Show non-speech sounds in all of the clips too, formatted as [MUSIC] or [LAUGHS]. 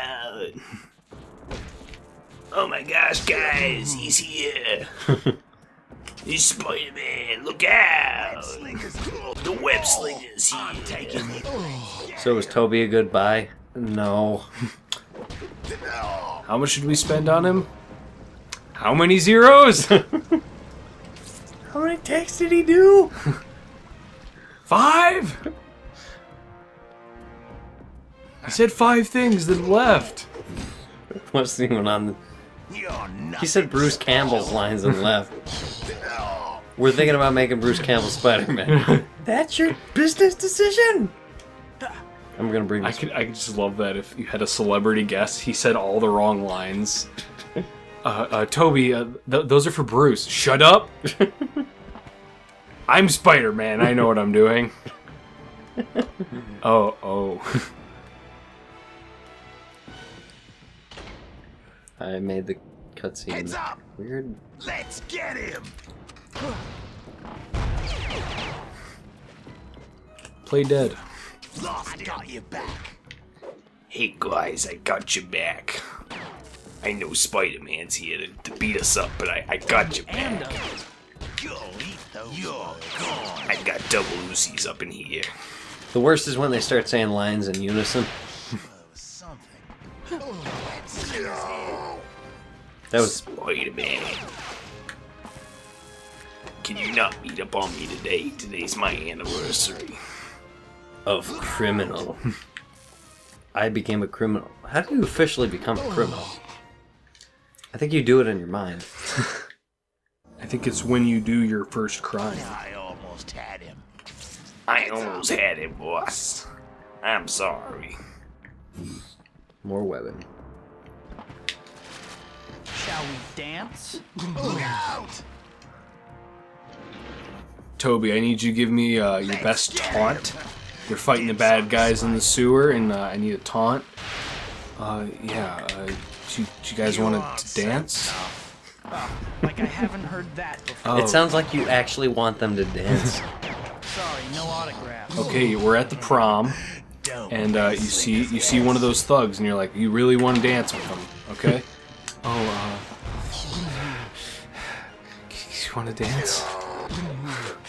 out! [LAUGHS] Oh my gosh, guys, he's here! [LAUGHS] he's Spider Man, look out! The web slinger's oh, here! Taking it. So was Tobey a good buy? No. [LAUGHS] How much should we spend on him? How many zeros? How many takes did he do? Five? I said five things that left. [LAUGHS] Wasn't even on the. He said Bruce Campbell's lines and left. [LAUGHS] We're thinking about making Bruce Campbell Spider Man. [LAUGHS] That's your business decision? I'm gonna bring I this. could, I could just love that if you had a celebrity guest. He said all the wrong lines. Uh, uh, Tobey, uh, th- those are for Bruce. Shut up. I'm Spider Man. I know what I'm doing. Oh, oh. I made the cutscene Heads up! weird. Let's get him! Play dead. Lost I got you back. Hey guys, I got you back. I know Spider Man's here to, to beat us up, but I, I got you And back. Go eat those. You're gone. I got double Lucy's up in here. The worst is when they start saying lines in unison. Oh, That was Spider Man. Can you not beat up on me today? Today's my anniversary. of criminal. [LAUGHS] I became a criminal. How do you officially become a criminal? I think you do it in your mind. [LAUGHS] I think it's when you do your first crime. I almost had him. I almost had him, boss. I'm sorry. More webbing. Shall we dance? Look out! Tobey, I need you to give me uh, your best taunt. You're fighting the bad guys in the sewer, and uh, I need a taunt. Uh, yeah. Uh, do, you, do you guys want to dance? Like I haven't heard that before. Oh, It sounds like you actually want them to dance. [LAUGHS] Sorry, no autographs. okay. We're at the prom, and uh, you see you see one of those thugs, and you're like, you really want to dance with them, okay? [LAUGHS] Oh, uh, you want to dance?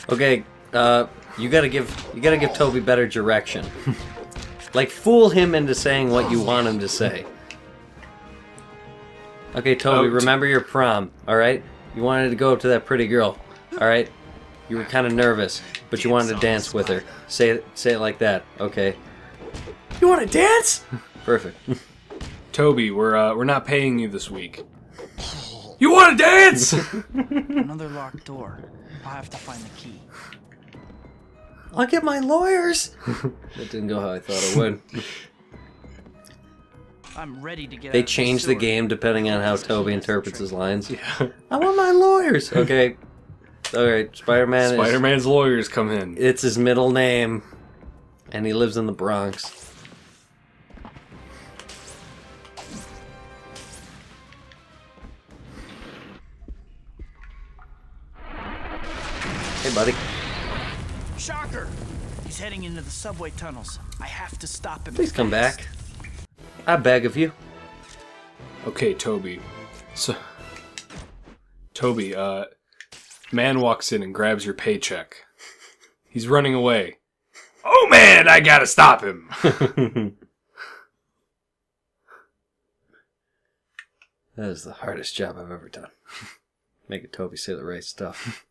Okay, uh, you gotta give you gotta give Tobey better direction. [LAUGHS] like fool him into saying what you want him to say. Okay, Tobey, Oh, remember your prom, alright? You wanted to go up to that pretty girl, alright? You were kind of nervous, but you wanted to dance with her. Say it, say it like that, okay? You want to dance? [LAUGHS] Perfect. [LAUGHS] Tobey, we're uh, we're not paying you this week. You want to dance? [LAUGHS] Another locked door. I'll have to find the key. I'll get my lawyers. [LAUGHS] that didn't go how I thought it would. [LAUGHS] I'm ready to get They out of this change the game depending on how Tobey interprets his lines. Yeah. I want my lawyers. Okay. All right. Spider-Man. Spider-Man's lawyers come in. it's his middle name, and he lives in the Bronx. Hey, buddy. Shocker! He's heading into the subway tunnels. I have to stop him. Please come fast. back. I beg of you. Okay, Tobey. So, Tobey, uh, man walks in and grabs your paycheck. He's running away. Oh man, I gotta stop him. [LAUGHS] That is the hardest job I've ever done. [LAUGHS] Making Tobey say the right stuff. [LAUGHS]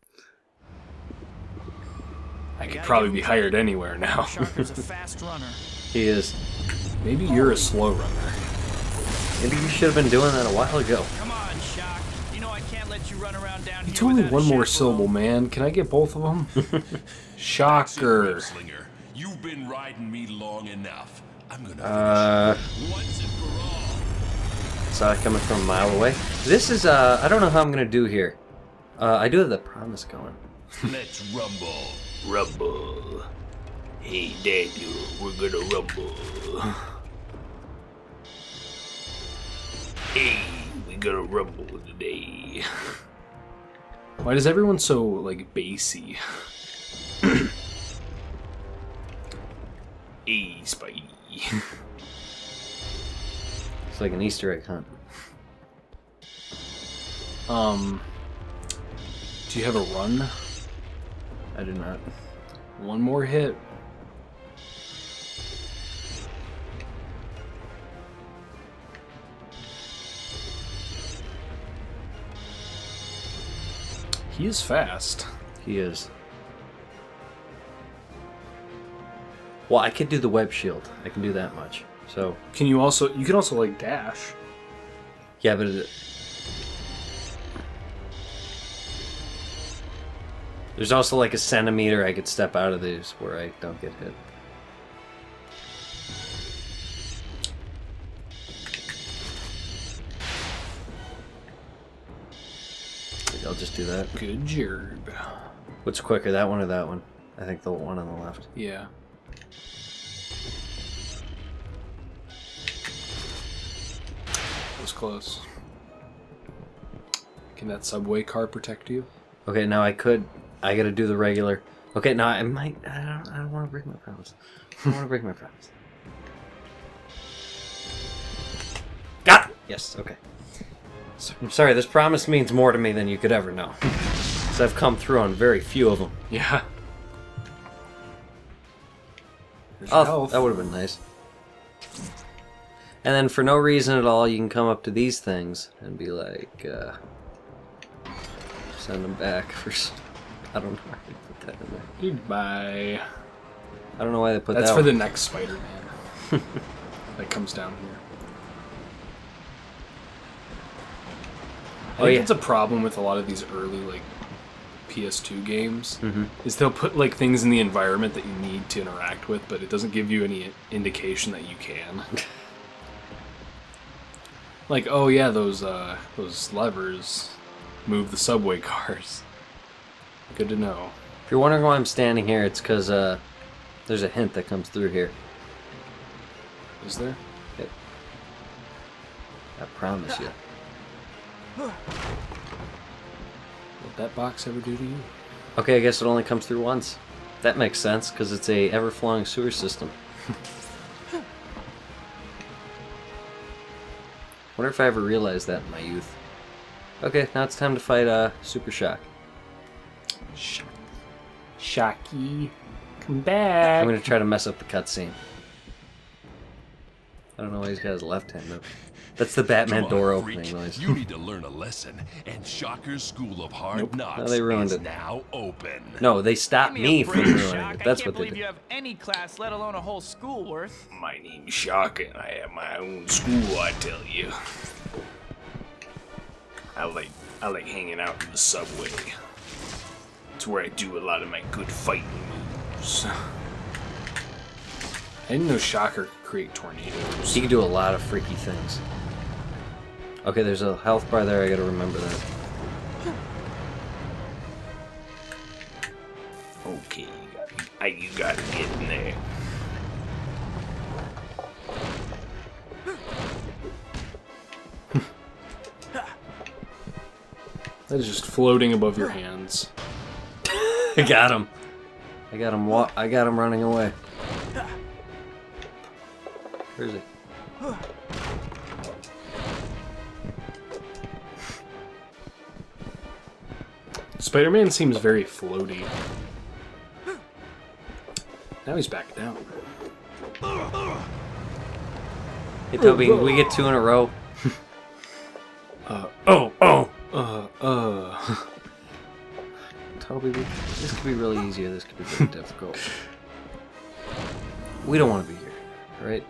I could probably be hired anywhere now. Shocker's a [LAUGHS] fast runner. He is. Maybe you're a slow runner. Maybe you should have been doing that a while ago. Come on, Shock. You know I can't let you run around down You here told me one more syllable, man. Can I get both of them? [LAUGHS] Shocker. Slinger, you've been riding me long enough. I'm gonna Uh, finish once and for all. saw it coming from a mile away. This is, uh, I don't know how I'm gonna do here. Uh, I do have the promise going. Let's rumble. Rumble. Hey, Daniel, we're gonna rumble. Hey, we gonna rumble today. Why does everyone so like bassy? [CLEARS THROAT] Hey, Spidey. It's like an Easter egg hunt. Um, do you have a run? I did not. One more hit. He is fast. He is. Well, I could do the web shield. I can do that much. So Can you also? You can also like dash. yeah, but it, there's also like a centimeter I could step out of these where I don't get hit. I'll just do that. Good job. What's quicker, that one or that one? I think the one on the left. Yeah. That was close. Can that subway car protect you? Okay, now I could. I gotta do the regular. Okay, now I might. I don't. I don't want to break my promise. I don't want to break my promise. Got. it! Yes. Okay. So, I'm sorry. This promise means more to me than you could ever know. [LAUGHS] Because I've come through on very few of them. Yeah. There's Oh, health. that would have been nice. And then for no reason at all, you can come up to these things and be like, uh, send them back [LAUGHS] for. s- I don't know why they put that in there. Goodbye. I don't know why they put That's that. That's for the next Spider-Man. [LAUGHS] that comes down here. I Oh, think yeah. it's a problem with a lot of these early like PS2 games Mhm. is they'll put like things in the environment that you need to interact with, but it doesn't give you any indication that you can. [LAUGHS] like, oh yeah, those uh, those levers move the subway [LAUGHS] cars. Good to know. If you're wondering why I'm standing here, it's because uh, there's a hint that comes through here. Is there? Yep. I promise you. What that box ever do to you? Okay, I guess it only comes through once. That makes sense because it's a ever-flowing sewer system. [LAUGHS] Wonder if I ever realized that in my youth. Okay, now it's time to fight uh, Super Shock. Sh- Shocky, come back. I'm gonna try to mess up the cutscene. I don't know why he's got his left hand up. That's the Batman on, door freak. opening noise. You need to [LAUGHS] learn a lesson, and Shocker's School of Hard Knocks No, they ruined is it. now open. No, they stopped me me from break, ruining Shock. it. That's I can't what they believe did. you have any class, let alone a whole school worth. My name's Shock, and I have my own school. I tell you. I like I like hanging out in the subway. It's where I do a lot of my good fighting moves. [SIGHS] I didn't know Shocker could create tornadoes. He can do a lot of freaky things. Okay, there's a health bar there. I gotta remember that. Okay, you got, I, ah, you gotta get in there. [LAUGHS] that is just floating above your hands. I got him. I got him. Wa- I got him running away. Where is he? Spider-Man seems very floaty. Now he's back down. Hey Tobey, we get two in a row. This could be really easy or this could be really difficult. We don't want to be here, right?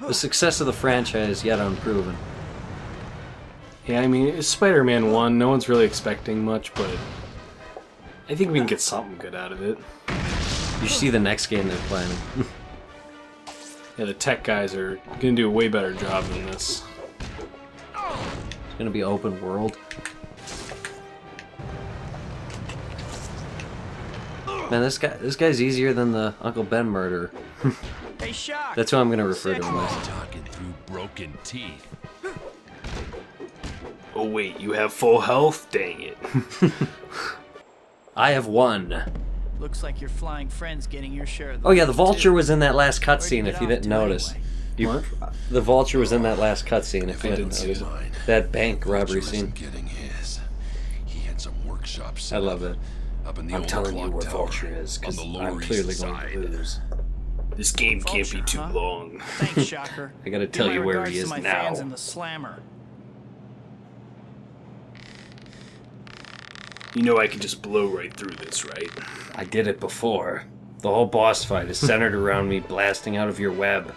The success of the franchise is yet unproven. Yeah, I mean, it's Spider-Man 1. No one's really expecting much, but I think we can get something good out of it. You see the next game they're planning. [LAUGHS] Yeah, the tech guys are gonna do a way better job than this. It's gonna be open world. Man, this guy this guy's easier than the Uncle Ben murder. [LAUGHS] Hey, Shock. That's who I'm gonna refer to him as. Talking through broken teeth. Oh wait, you have full health? Dang it. [LAUGHS] I have won. Looks like your flying friend's getting your share of the Oh yeah, the vulture too. was in that last cutscene. If you didn't notice, anyway? you, What? the vulture was in that last cutscene. If I you didn't didn't see notice. Mine. that bank robbery scene. getting his. He had some workshop I love it. Up in the I'm old telling you where tower Vulture is on because the I'm clearly East going to lose. This game can't be too huh? long. Thanks, [LAUGHS] Shocker. I gotta tell you where regards he to is my now. fans in the slammer. You know I can just blow right through this, right? I did it before. The whole boss fight is centered around me blasting out of your web.